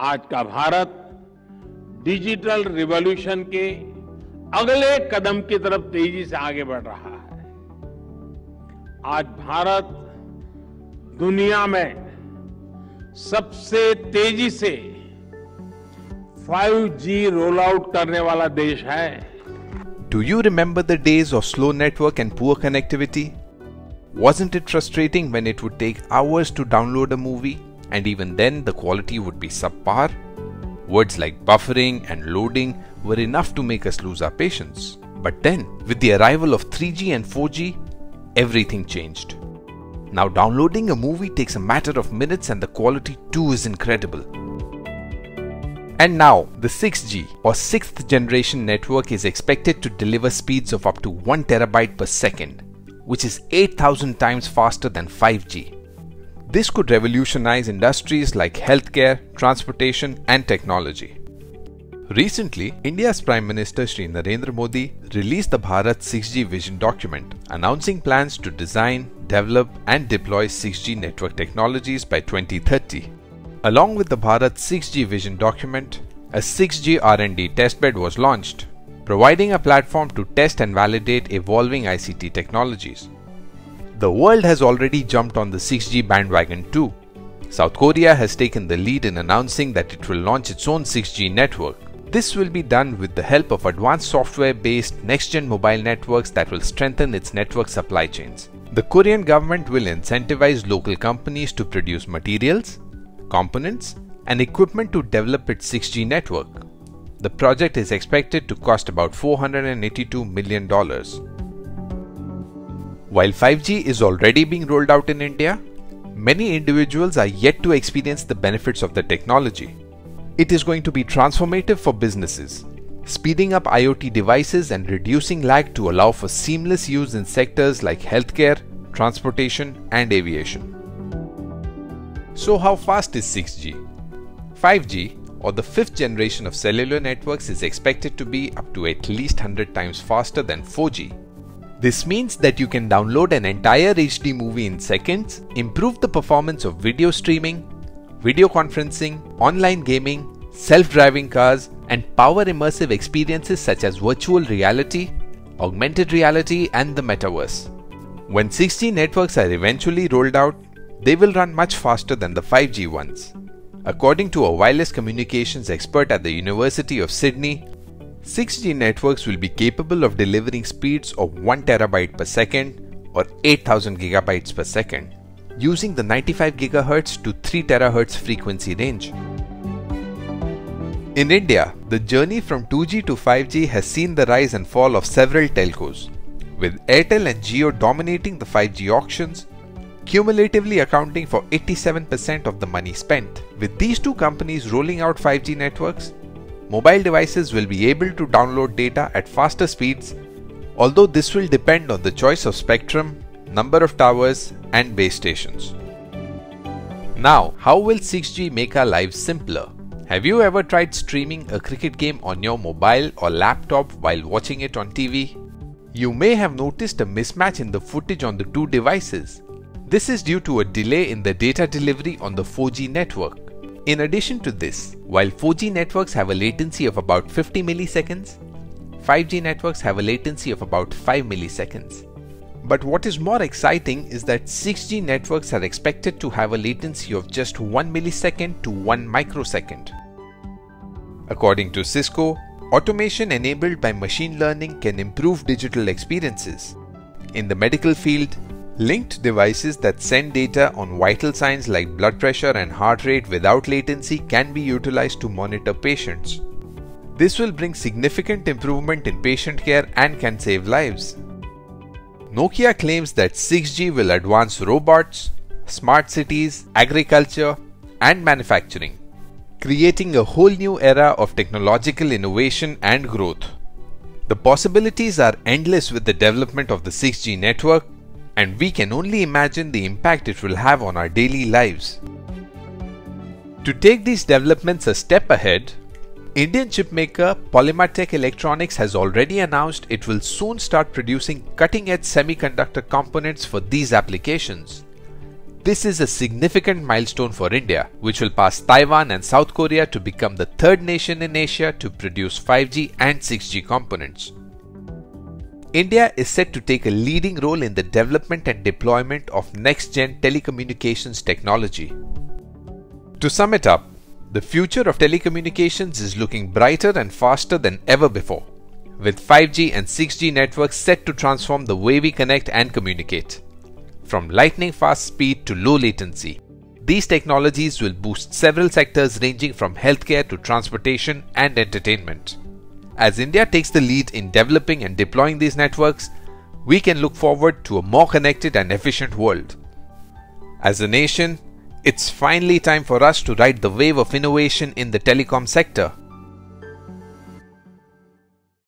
आज का Bharat digital revolution के अगले कदम की तरफ़ तेज़ी से आगे बढ़ रहा है। आज भारत दुनिया में सबसे तेज़ी से 5G रोल आउट करने वाला देश है। Do you remember the days of slow network and poor connectivity wasn't it frustrating when it would take hours to download a movie and even then the quality would be subpar? Words like buffering and loading were enough to make us lose our patience. But then, with the arrival of 3G and 4G, everything changed. Now, downloading a movie takes a matter of minutes and the quality too is incredible. And now, the 6G or 6th generation network is expected to deliver speeds of up to 1 terabyte per second, which is 8000 times faster than 5G. This could revolutionize industries like healthcare, transportation, and technology. Recently, India's Prime Minister Sri Narendra Modi released the Bharat 6G Vision document announcing plans to design, develop, and deploy 6G network technologies by 2030. Along with the Bharat 6G Vision document, a 6G R&D testbed was launched, providing a platform to test and validate evolving ICT technologies. The world has already jumped on the 6G bandwagon too. South Korea has taken the lead in announcing that it will launch its own 6G network. This will be done with the help of advanced software-based next-gen mobile networks that will strengthen its network supply chains. The Korean government will incentivize local companies to produce materials, components, and equipment to develop its 6G network. The project is expected to cost about $482 million. While 5G is already being rolled out in India, many individuals are yet to experience the benefits of the technology. It is going to be transformative for businesses, speeding up IoT devices and reducing lag to allow for seamless use in sectors like healthcare, transportation, and aviation. So, how fast is 6G? 5G, or the fifth generation of cellular networks, is expected to be up to at least 100 times faster than 4G. This means that you can download an entire HD movie in seconds, improve the performance of video streaming, video conferencing, online gaming, self driving cars, and power immersive experiences such as virtual reality, augmented reality, and the metaverse. When 6G networks are eventually rolled out, they will run much faster than the 5G ones. According to a wireless communications expert at the University of Sydney, 6G networks will be capable of delivering speeds of 1 terabyte per second or 8000 gigabytes per second using the 95 GHz to 3 THz frequency range. In India, the journey from 2G to 5G has seen the rise and fall of several telcos, with Airtel and Jio dominating the 5G auctions, cumulatively accounting for 87% of the money spent. With these two companies rolling out 5G networks, mobile devices will be able to download data at faster speeds, although this will depend on the choice of spectrum, number of towers, and base stations. Now, how will 6G make our lives simpler? Have you ever tried streaming a cricket game on your mobile or laptop while watching it on TV? You may have noticed a mismatch in the footage on the two devices. This is due to a delay in the data delivery on the 4G network. In addition to this, while 4G networks have a latency of about 50 milliseconds, 5G networks have a latency of about 5 milliseconds. But what is more exciting is that 6G networks are expected to have a latency of just 1 millisecond to 1 microsecond. According to Cisco, automation enabled by machine learning can improve digital experiences. In the medical field, linked devices that send data on vital signs like blood pressure and heart rate without latency can be utilized to monitor patients. This will bring significant improvement in patient care and can save lives. Nokia claims that 6G will advance robots, smart cities, agriculture, and manufacturing, creating a whole new era of technological innovation and growth. The possibilities are endless with the development of the 6G network, and we can only imagine the impact it will have on our daily lives. To take these developments a step ahead, Indian chipmaker Polymatech Electronics has already announced it will soon start producing cutting edge semiconductor components for these applications. This is a significant milestone for India, which will pass Taiwan and South Korea to become the third nation in Asia to produce 5G and 6G components. India is set to take a leading role in the development and deployment of next gen telecommunications technology. To sum it up, the future of telecommunications is looking brighter and faster than ever before, with 5G and 6G networks set to transform the way we connect and communicate from lightning fast speed to low latency. These technologies will boost several sectors ranging from healthcare to transportation and entertainment. As India takes the lead in developing and deploying these networks, we can look forward to a more connected and efficient world. As a nation, it's finally time for us to ride the wave of innovation in the telecom sector